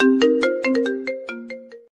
Thank you.